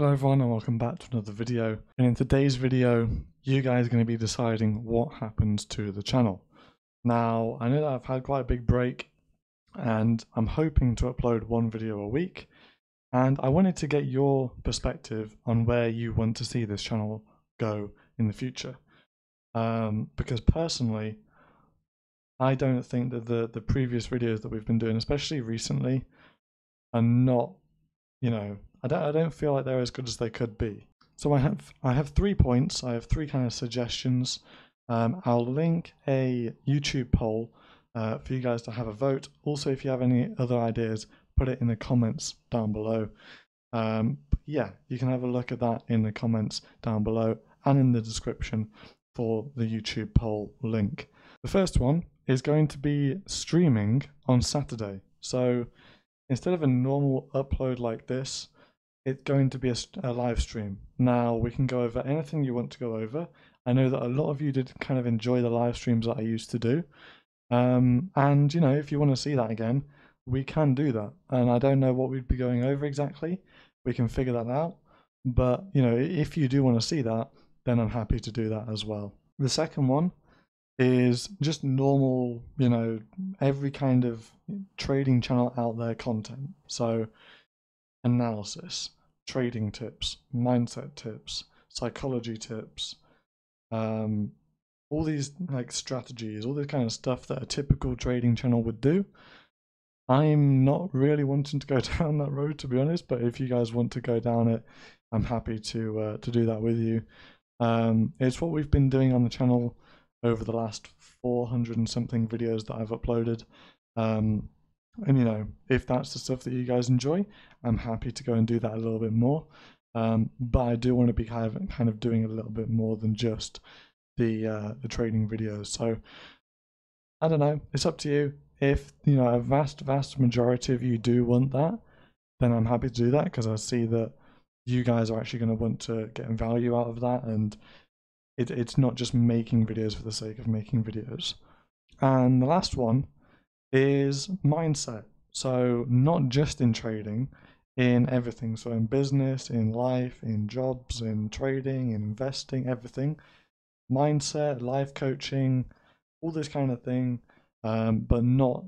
Hello everyone and welcome back to another video. And in today's video, you guys are going to be deciding what happens to the channel. Now, I know that I've had quite a big break and I'm hoping to upload one video a week. And I wanted to get your perspective on where you want to see this channel go in the future. Um, because personally, I don't think that the, the previous videos that we've been doing, especially recently, are not, you know, I don't, I don't feel like they're as good as they could be. So I have I have three points. I have three kind of suggestions. Um, I'll link a YouTube poll uh, for you guys to have a vote. Also, if you have any other ideas, put it in the comments down below. Um, yeah, you can have a look at that in the comments down below and in the description for the YouTube poll link. The first one is going to be streaming on Saturday. So instead of a normal upload like this, it's going to be a, a, live stream. Now we can go over anything you want to go over. I know that a lot of you did kind of enjoy the live streams that I used to do. Um, and you know, if you want to see that again, we can do that. And I don't know what we'd be going over exactly. We can figure that out. But you know, if you do want to see that, then I'm happy to do that as well. The second one is just normal, you know, every kind of trading channel out there content. So analysis, trading tips, mindset tips, psychology tips, um, all these like strategies, all this kind of stuff that a typical trading channel would do. I'm not really wanting to go down that road to be honest, but if you guys want to go down it, I'm happy to uh, to do that with you. Um, it's what we've been doing on the channel over the last 400 and something videos that I've uploaded. Um, and you know, if that's the stuff that you guys enjoy, I'm happy to go and do that a little bit more. Um, but I do want to be kind of kind of doing a little bit more than just the uh, the trading videos. So I don't know. It's up to you. If you know a vast vast majority of you do want that, then I'm happy to do that because I see that you guys are actually going to want to get value out of that, and it, it's not just making videos for the sake of making videos. And the last one is mindset. So, not just in trading, in everything. So, in business, in life, in jobs, in trading, in investing, everything. Mindset, life coaching, all this kind of thing, um, but not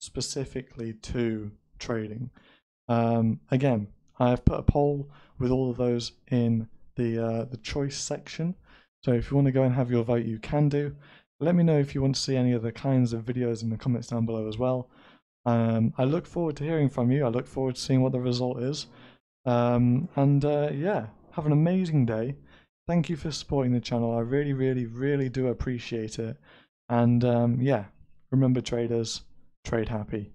specifically to trading. Um, again, I have put a poll with all of those in the uh, the choice section. So if you want to go and have your vote, you can do. Let me know if you want to see any other kinds of videos in the comments down below as well. Um, I look forward to hearing from you. I look forward to seeing what the result is. Um, and uh, yeah, have an amazing day. Thank you for supporting the channel. I really, really, really do appreciate it. And um, yeah, remember traders, trade happy.